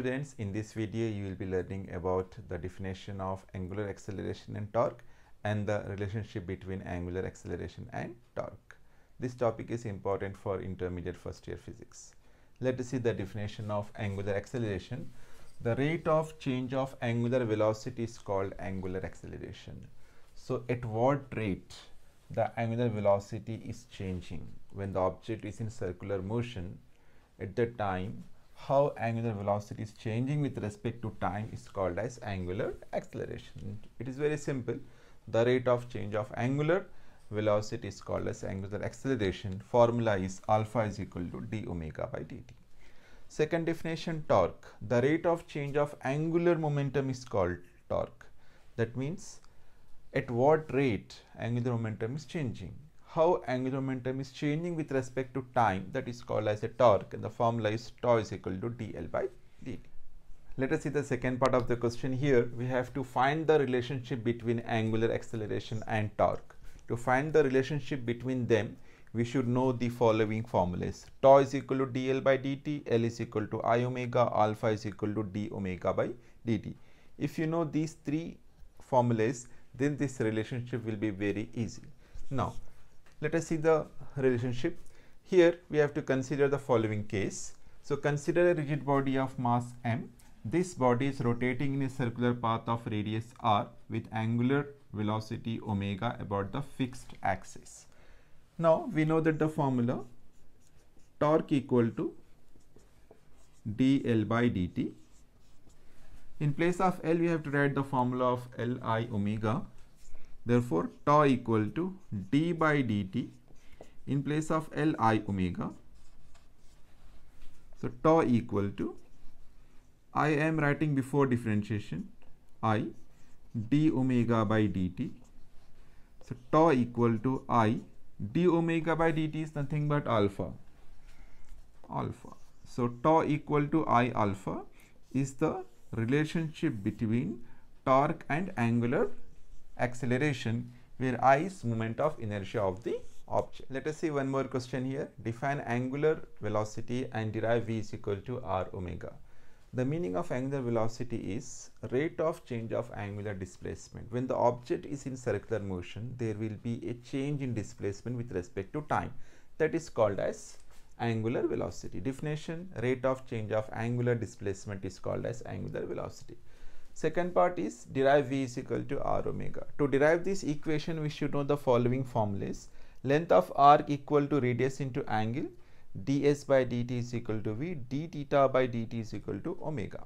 students, in this video you will be learning about the definition of angular acceleration and torque and the relationship between angular acceleration and torque. This topic is important for intermediate first year physics. Let us see the definition of angular acceleration. The rate of change of angular velocity is called angular acceleration. So at what rate the angular velocity is changing when the object is in circular motion at the time how angular velocity is changing with respect to time is called as angular acceleration. It is very simple. The rate of change of angular velocity is called as angular acceleration. Formula is alpha is equal to d omega by dt. Second definition torque. The rate of change of angular momentum is called torque. That means at what rate angular momentum is changing how angular momentum is changing with respect to time that is called as a torque and the formula is tau is equal to dl by dt. Let us see the second part of the question here. We have to find the relationship between angular acceleration and torque. To find the relationship between them, we should know the following formulas. Tau is equal to dl by dt, L is equal to i omega, alpha is equal to d omega by dt. If you know these three formulas, then this relationship will be very easy. Now, let us see the relationship. Here we have to consider the following case. So consider a rigid body of mass m. This body is rotating in a circular path of radius r with angular velocity omega about the fixed axis. Now we know that the formula torque equal to dl by dt. In place of L we have to write the formula of Li omega Therefore, tau equal to d by dt in place of L i omega. So, tau equal to I am writing before differentiation I d omega by dt. So, tau equal to I d omega by dt is nothing but alpha alpha. So, tau equal to I alpha is the relationship between torque and angular acceleration where i is moment of inertia of the object. Let us see one more question here. Define angular velocity and derive v is equal to r omega. The meaning of angular velocity is rate of change of angular displacement. When the object is in circular motion, there will be a change in displacement with respect to time. That is called as angular velocity. Definition, rate of change of angular displacement is called as angular velocity. Second part is derive V is equal to R omega. To derive this equation, we should know the following formulas. Length of arc equal to radius into angle. ds by dt is equal to V. d theta by dt is equal to omega.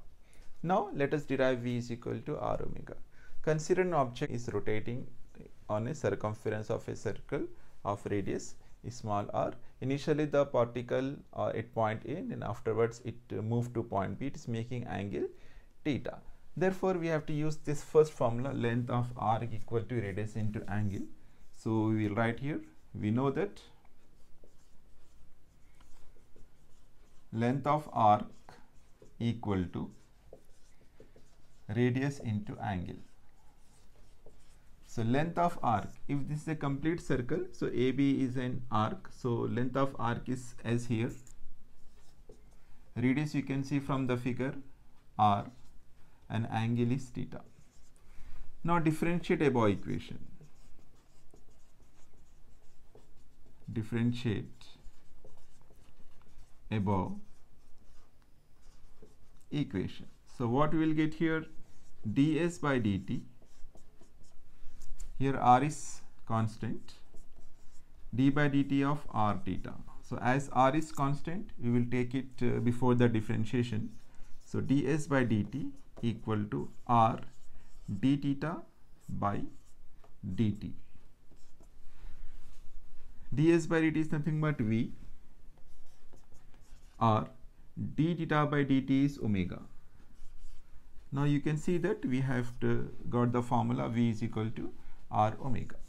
Now, let us derive V is equal to R omega. Consider an object is rotating on a circumference of a circle of radius small r. Initially, the particle uh, at point A and afterwards it uh, moved to point B. It is making angle theta. Therefore, we have to use this first formula length of arc equal to radius into angle. So, we will write here we know that length of arc equal to radius into angle. So, length of arc if this is a complete circle, so AB is an arc. So, length of arc is as here radius you can see from the figure r and angle is theta. Now differentiate above equation. Differentiate above equation. So what we will get here ds by dt here r is constant d by dt of r theta. So as r is constant we will take it uh, before the differentiation. So ds by dt equal to r d theta by dt. ds by dt is nothing but v r d theta by dt is omega. Now you can see that we have got the formula v is equal to r omega.